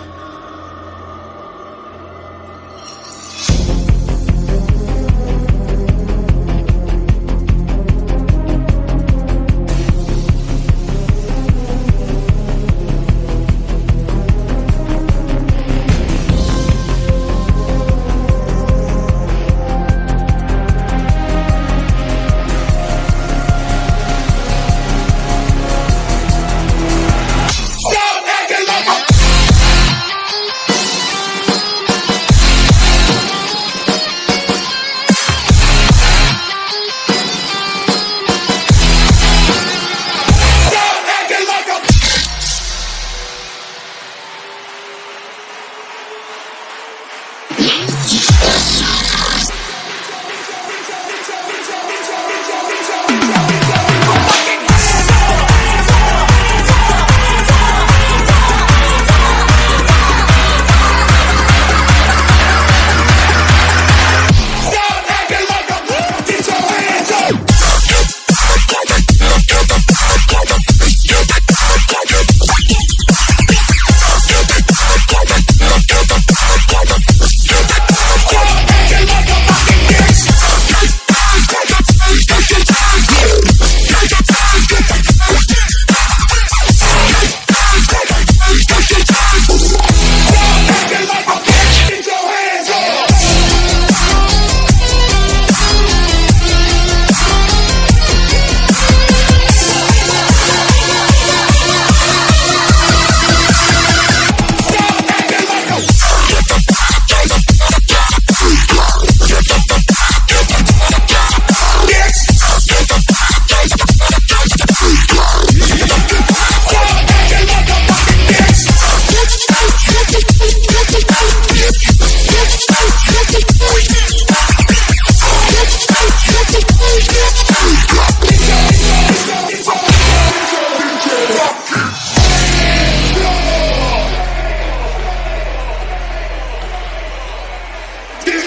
Oh,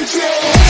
DJ.